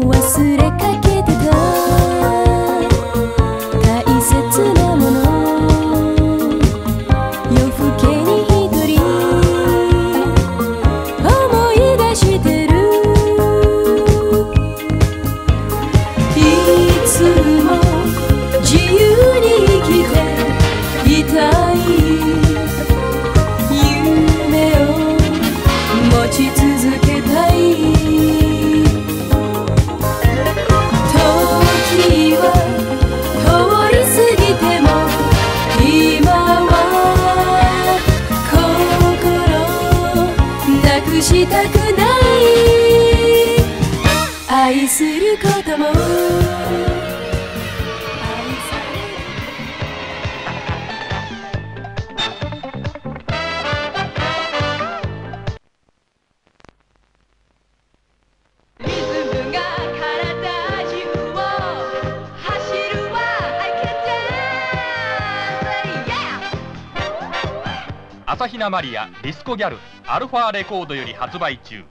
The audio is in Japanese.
忘れかけくしたくない。愛することも。朝比奈マリアディスコギャルアルファレコードより発売中。